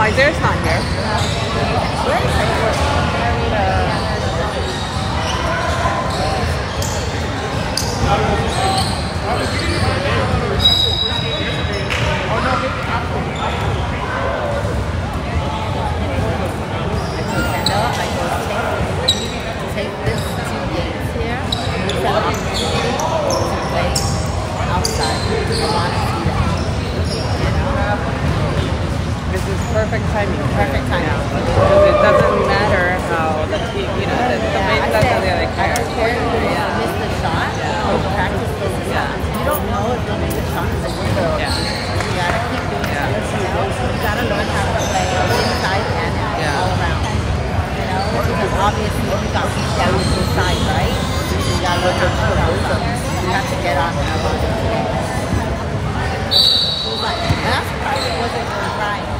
Oh, Isaiah's not here. Where is it? Nintendo, I go take, take this two games here, set up opportunity to play outside. I want to see that. You know? This is perfect timing. Perfect timing. Because it doesn't matter how the team, you know, the, the main I that's said, all the other I don't care if you Yeah. miss the shot, or practice this is Yeah. You don't know if you'll make the shot in the window. Yeah. You gotta keep doing Yeah. something else. You gotta learn how to play inside and out, Yeah. all around. You know, because obviously you got beat down to the side, right? You gotta learn how to shoot outside. You have to get on. So it's like, that's probably wasn't right.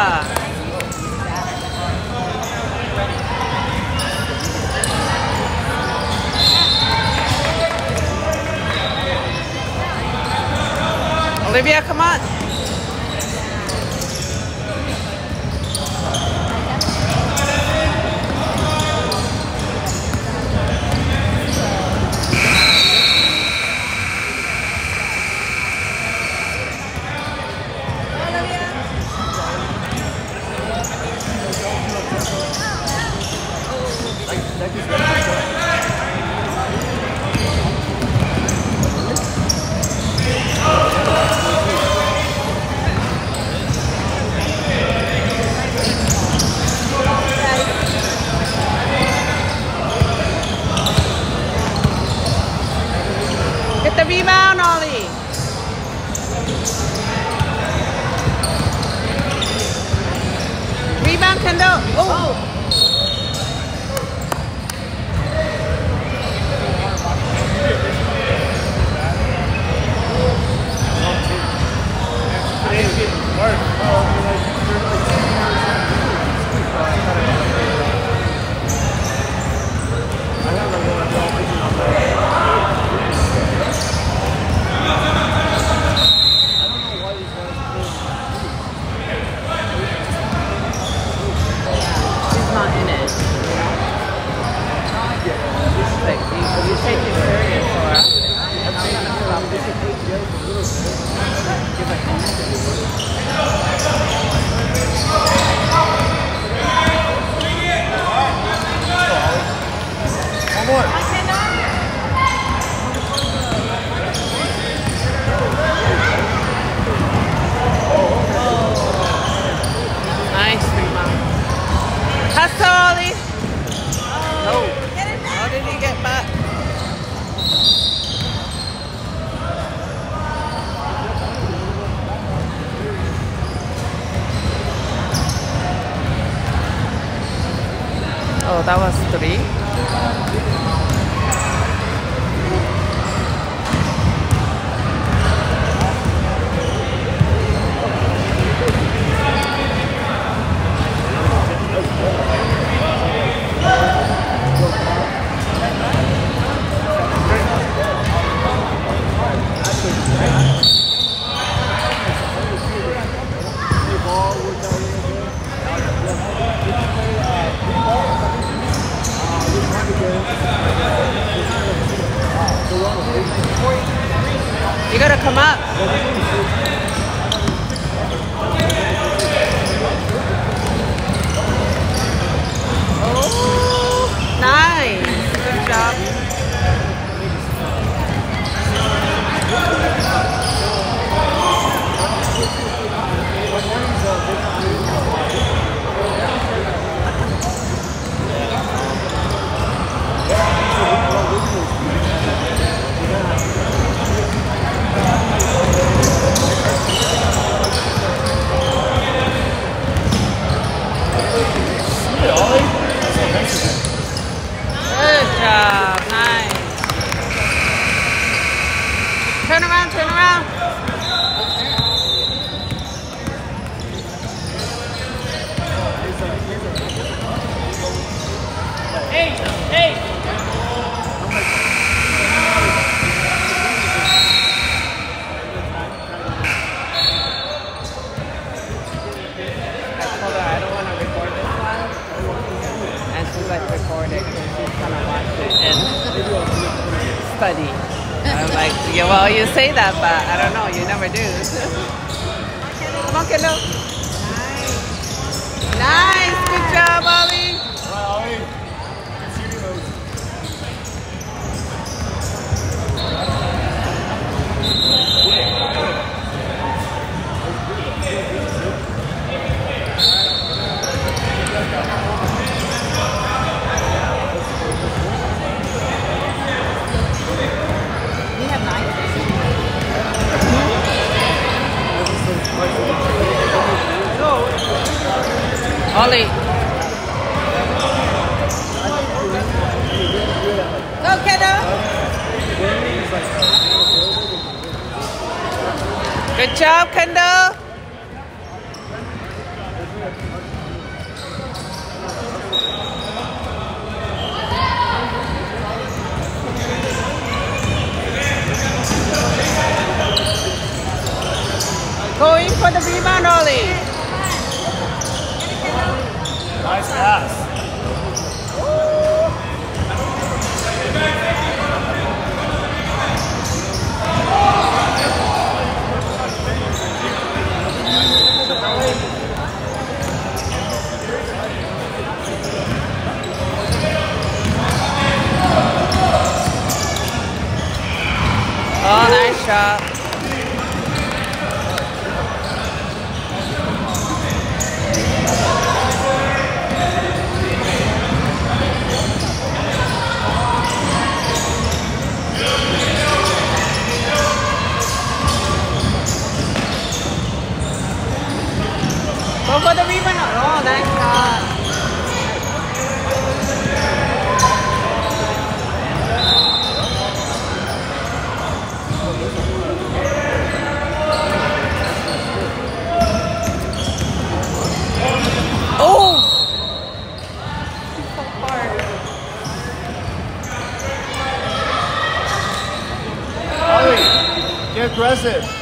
Olivia, come on. Get the rebound, Ollie. Kendall. Oh. He's not in it. Like, you, you take it serious, or I'm gonna stop it. Nice rebound. Hustle, Ollie. No. How did he get back? Oh, that was Oh, nice shot. Go for the rebound. Oh, nice shot. Get aggressive.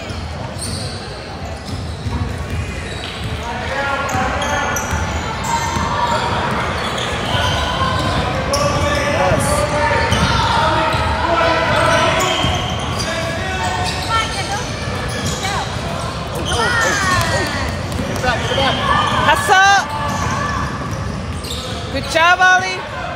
Good job, Ollie!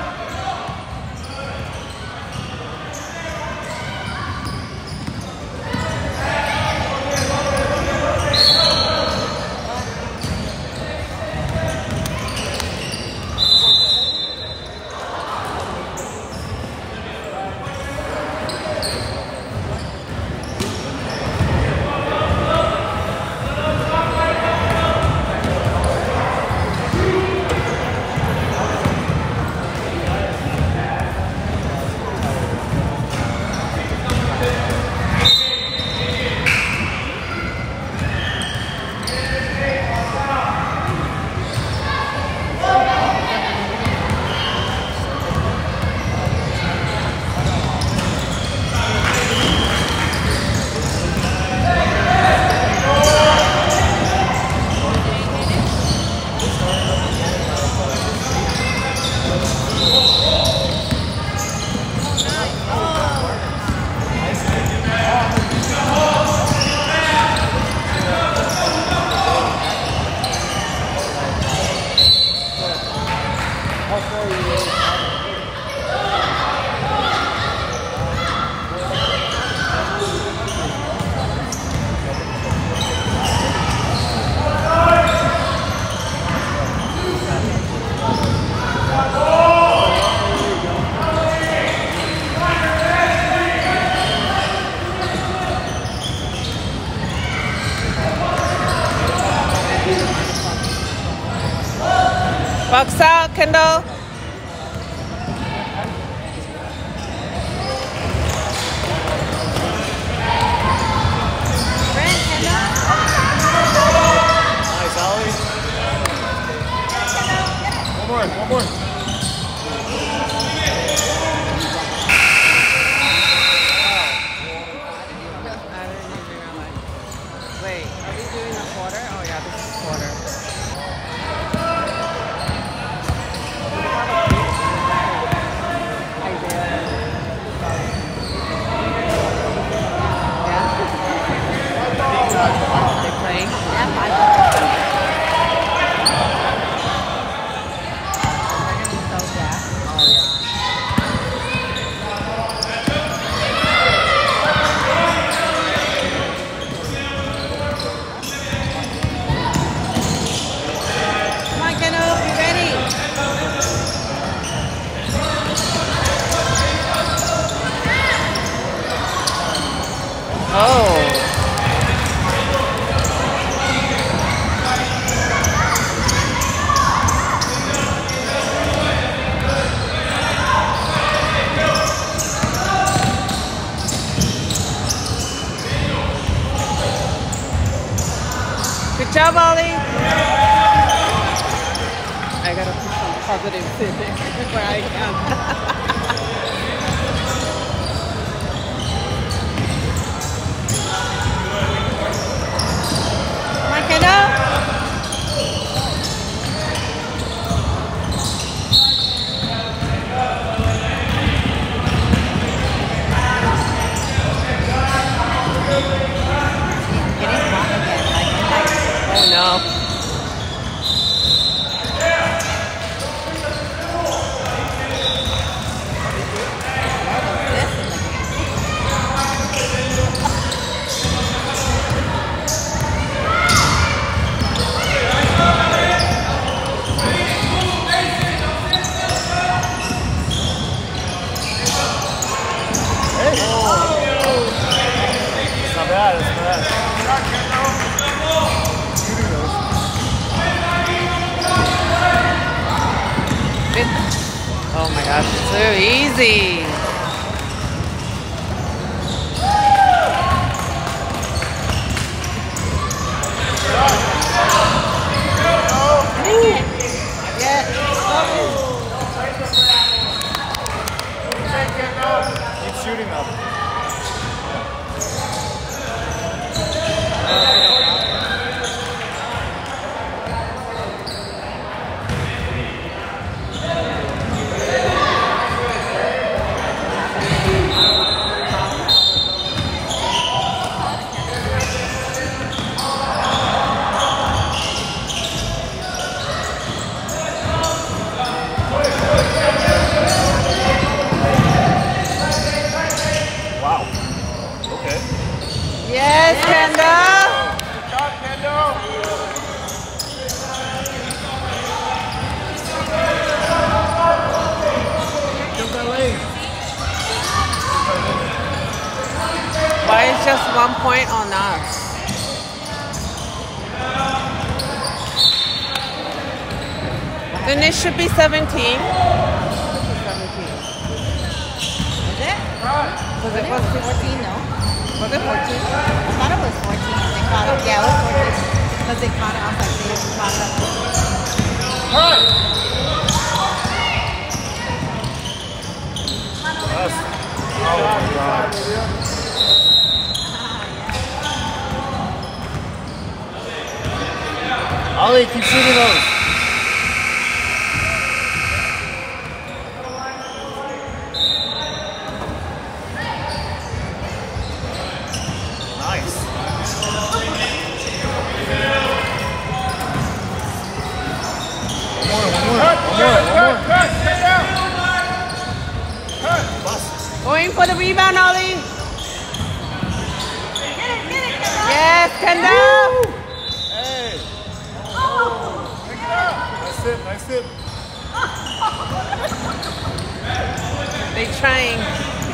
Ollie, keep shooting those. Nice. One more, one more, one more, one more. Bust. Going for the rebound, Ollie. Yes, Kendall. Hey. Nice hit, nice hit. They trying.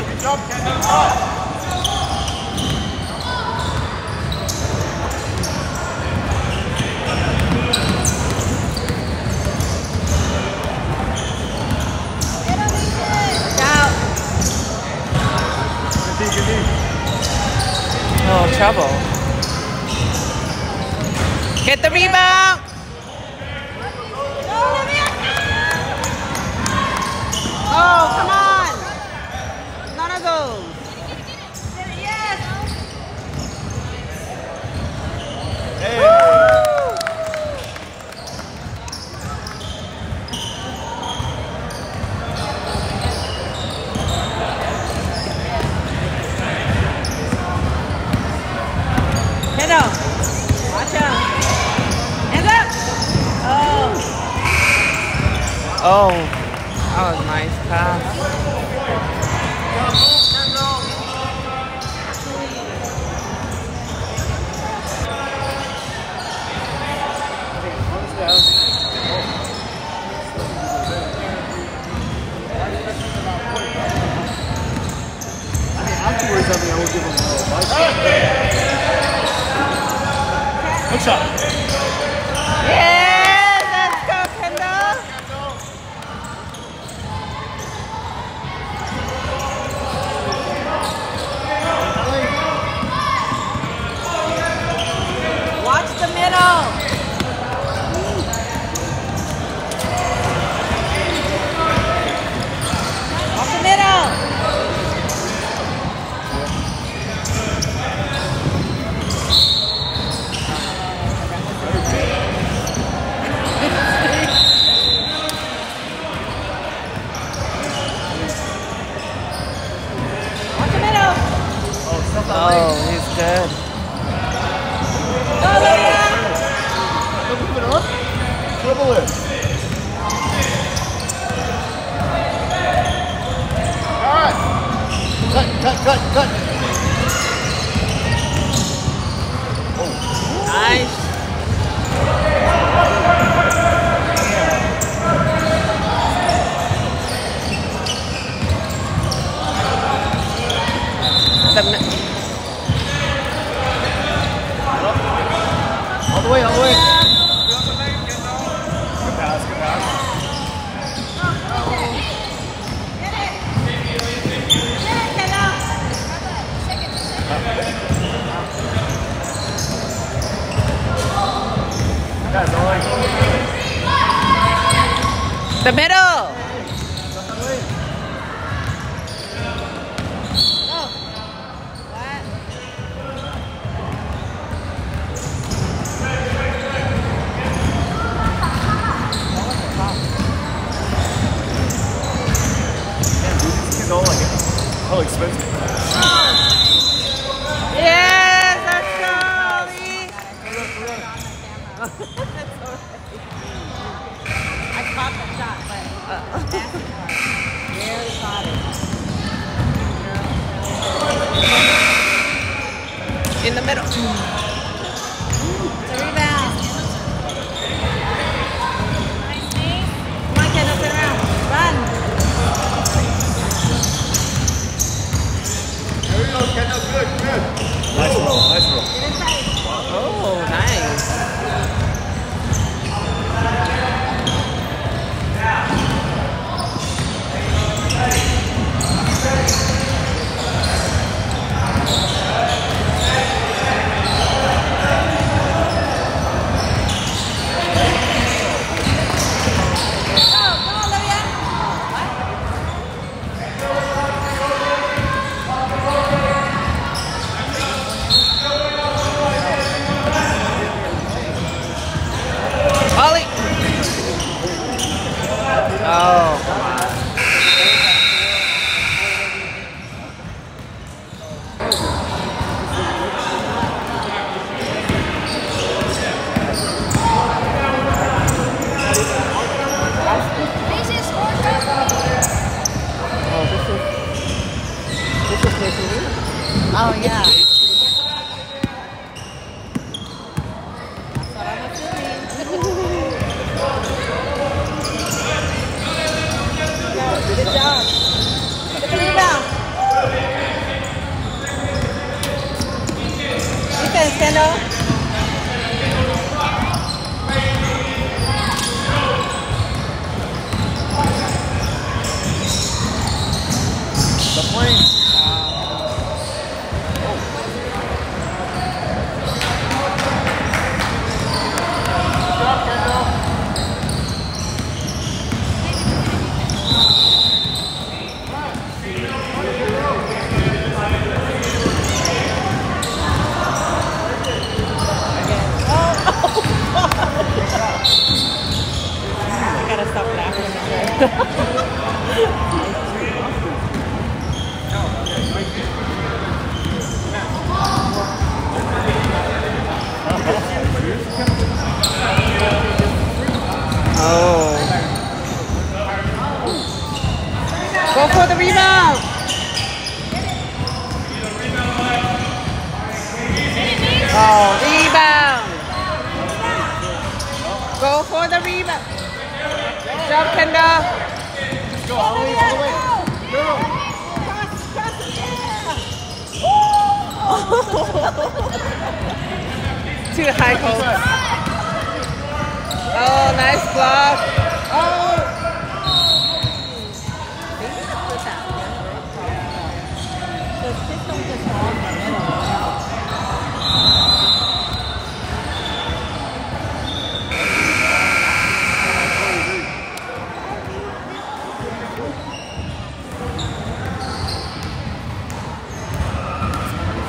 Good job, Kendall. Watch out. Good D, good D. Oh, trouble. Get the rebound. Oh, come on. None Romero. You know?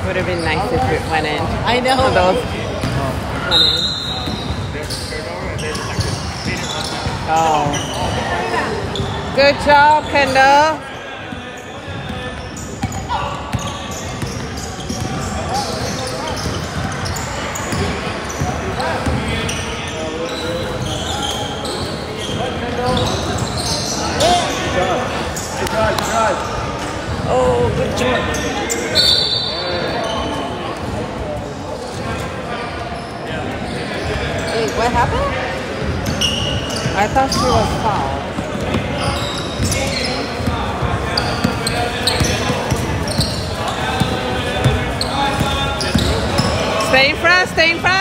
Would have been nice if it went in. I know. One of those went in. Oh. Good job, Kendall. Oh, good job. Wait, what happened? I thought she was fouled. Stay in front, stay in front.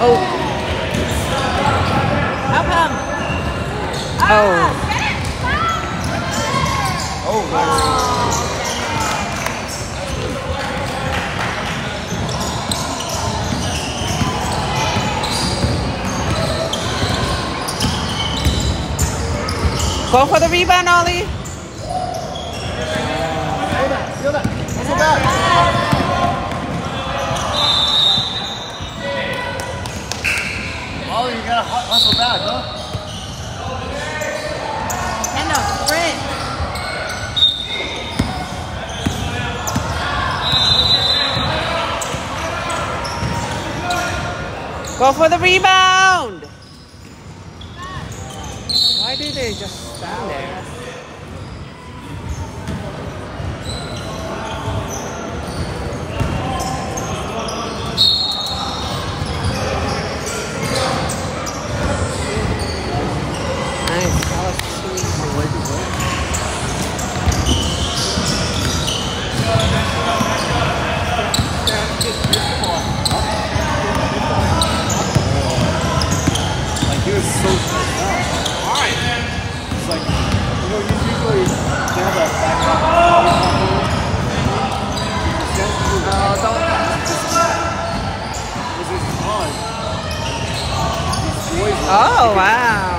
Oh, How come? oh. Oh. Go for the rebound, Ollie. Feel that, feel that. Ollie, you gotta hu- hustle back, huh? Kendall, sprint. Go for the rebound. Why did they just stand there? Oh, wow.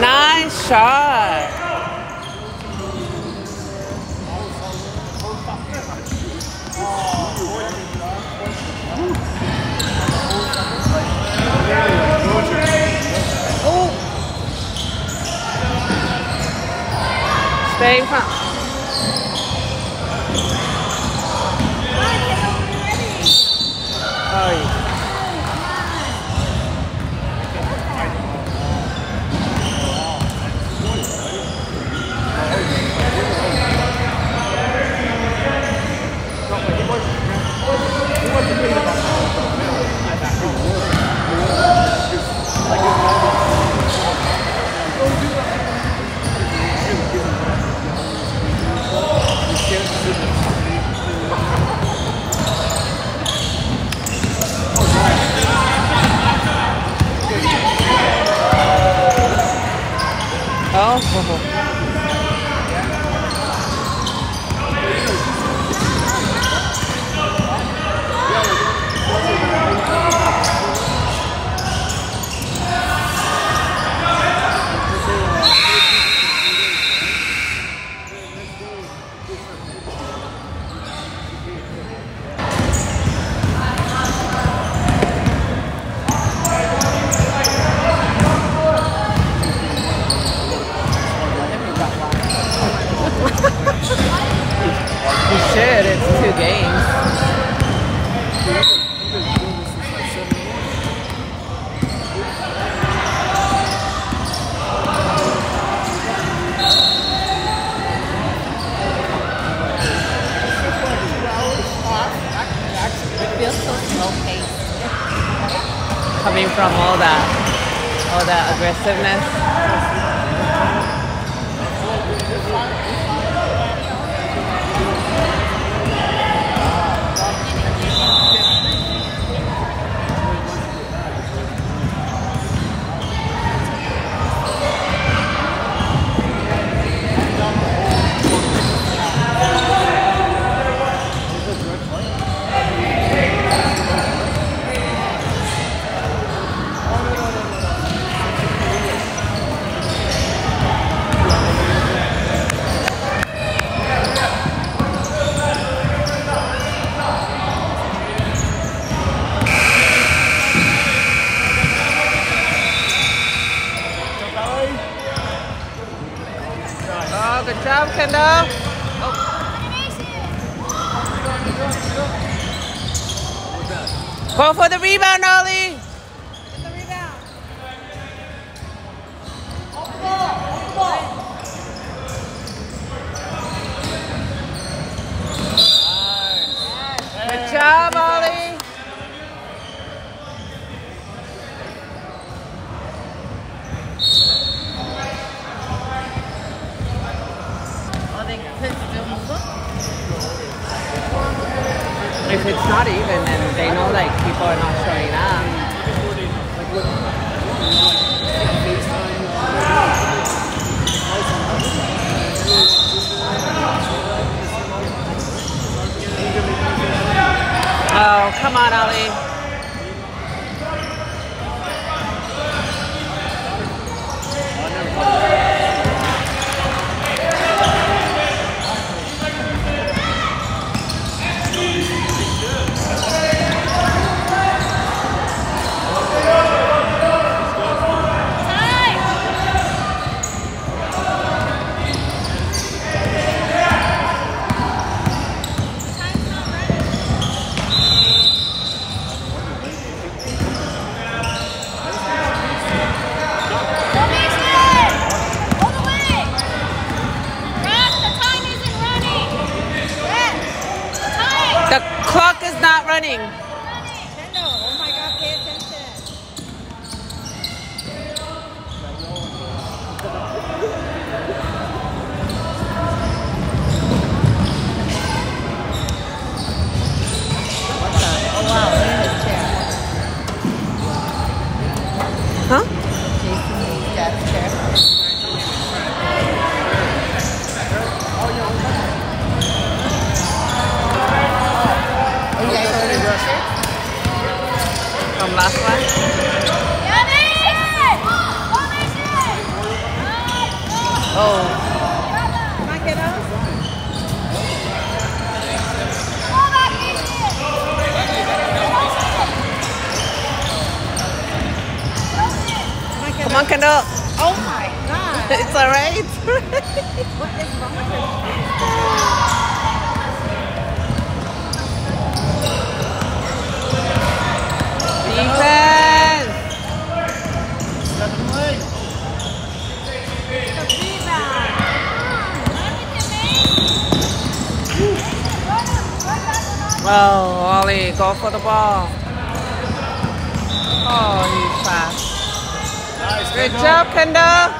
Nice Nice shot. 一块。competitiveness. job, Kendall. Oh. Go for the rebound, Ollie. On, Kendall. Oh my god. It's alright. What is wrong with her? Defense. Second leg. The rebound. Oh, Ollie, go for the ball. Oh, he's fast. Good job, Kendall.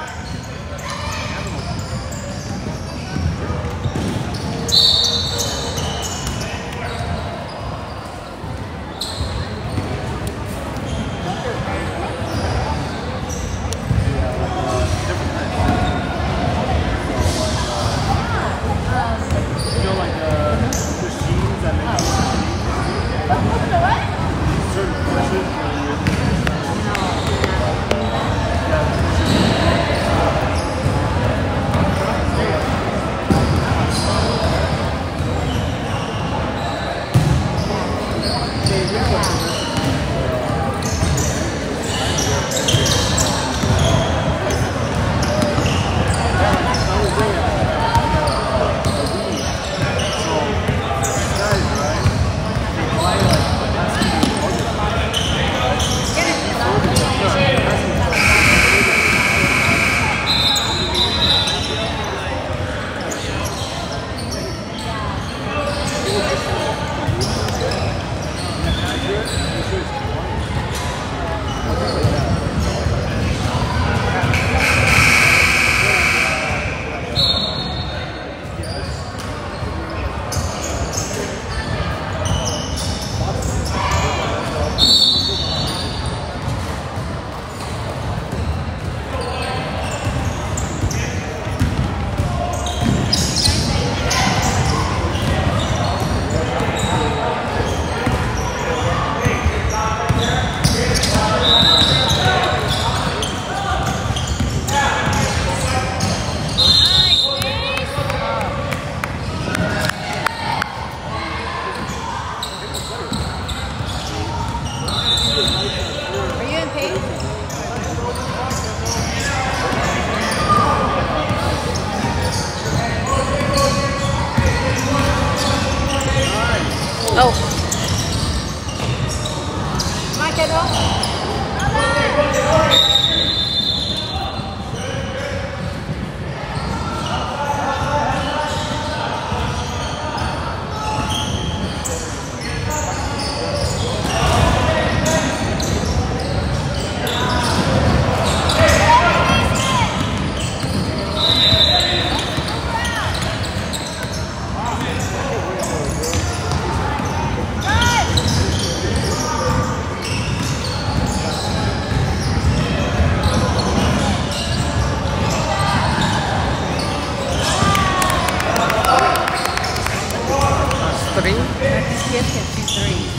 These kids can shoot threes.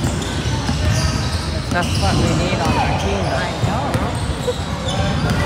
That's what we need on our team. I know.